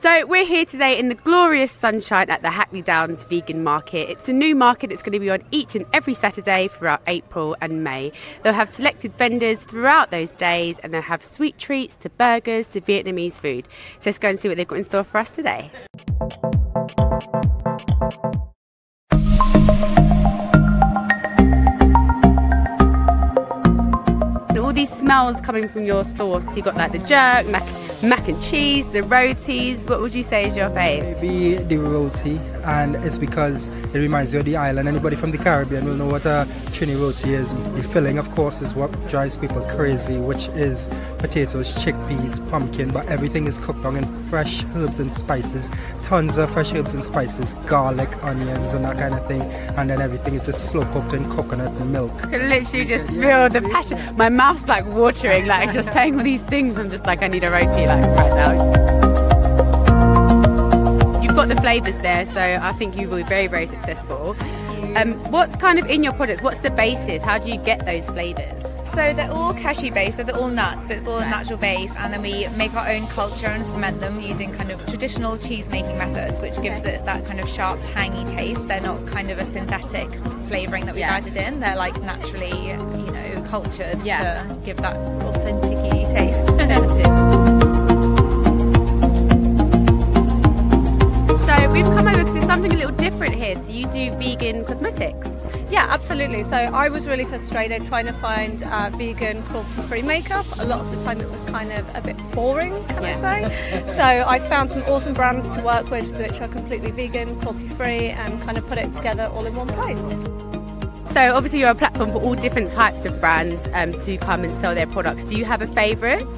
So we're here today in the glorious sunshine at the Hackney Downs Vegan Market. It's a new market that's going to be on each and every Saturday throughout April and May. They'll have selected vendors throughout those days and they'll have sweet treats to burgers to Vietnamese food. So let's go and see what they've got in store for us today. all these smells coming from your store. So you've got like the jerk, mac mac and cheese, the rotis. What would you say is your fave? Maybe the roti, and it's because it reminds you of the island. Anybody from the Caribbean will know what a trini roti is. The filling, of course, is what drives people crazy, which is potatoes, chickpeas, pumpkin, but everything is cooked on in fresh herbs and spices, tons of fresh herbs and spices, garlic, onions, and that kind of thing, and then everything is just slow cooked in coconut milk. I can literally just feel the passion. My mouth's like watering, like just saying all these things. I'm just like, I need a roti like right now. You've got the flavours there, so I think you will be very, very successful. Um, what's kind of in your products? What's the basis? How do you get those flavours? So they're all cashew based, so they're all nuts, so it's all a natural base, and then we make our own culture and ferment them using kind of traditional cheese making methods, which gives it that kind of sharp, tangy taste. They're not kind of a synthetic flavouring that we've Yeah. added in, they're like naturally, you know, cultured Yeah. to give that authentic taste. Yeah, absolutely. So I was really frustrated trying to find uh, vegan, cruelty-free makeup. A lot of the time it was kind of a bit boring, can I say? so I found some awesome brands to work with which are completely vegan, cruelty-free, and kind of put it together all in one place. So obviously you're a platform for all different types of brands um, to come and sell their products. Do you have a favourite?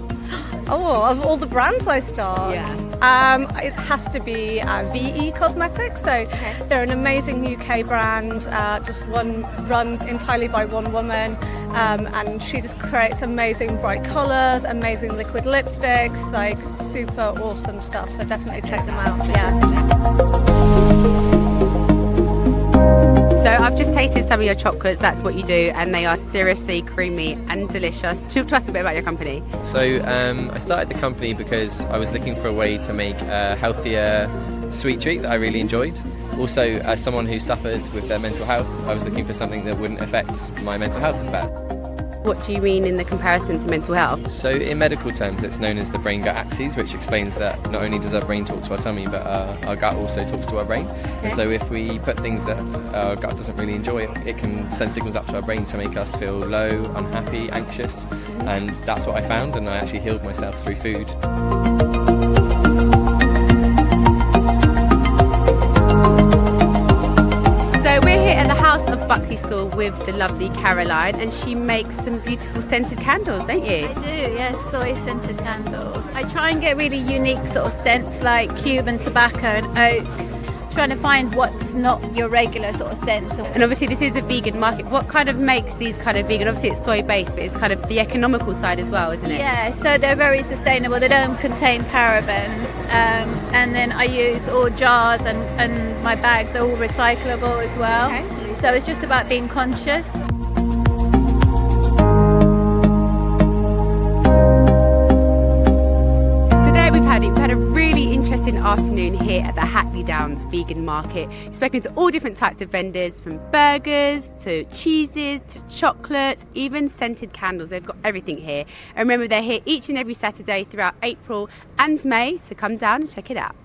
Oh, of all the brands I start, Yeah. Um, it has to be uh, VE Cosmetics. So they're an amazing UK brand, uh, just one run entirely by one woman, um, and she just creates amazing bright colours, amazing liquid lipsticks, like super awesome stuff. So definitely check them out. Yeah. Just tasted some of your chocolates. That's what you do, and they are seriously creamy and delicious. Talk to us a bit about your company. So um, I started the company because I was looking for a way to make a healthier sweet treat that I really enjoyed. Also, as someone who suffered with their mental health, I was looking for something that wouldn't affect my mental health as bad. What do you mean in the comparison to mental health? So, in medical terms, it's known as the brain gut axis, which explains that not only does our brain talk to our tummy, but uh, our gut also talks to our brain. And so, if we put things that our gut doesn't really enjoy, it, it can send signals up to our brain to make us feel low, unhappy, anxious. And that's what I found, and I actually healed myself through food. House of Buckley Store with the lovely Caroline, and she makes some beautiful scented candles, don't you? I do, yes, soy scented candles. I try and get really unique sort of scents like Cuban tobacco and oak, trying to find what's not your regular sort of scents. And obviously, this is a vegan market. What kind of makes these kind of vegan? Obviously, it's soy based, but it's kind of the economical side as well, isn't it? Yeah, so they're very sustainable. They don't contain parabens. Um, and then I use all jars and, and my bags are all recyclable as well. Okay. So it's just about being conscious. We've had it. We've had a really interesting afternoon here at the Hackney Downs Vegan Market. We've spoken to all different types of vendors, from burgers to cheeses to chocolates, even scented candles. They've got everything here. And remember, they're here each and every Saturday throughout April and May. So come down and check it out.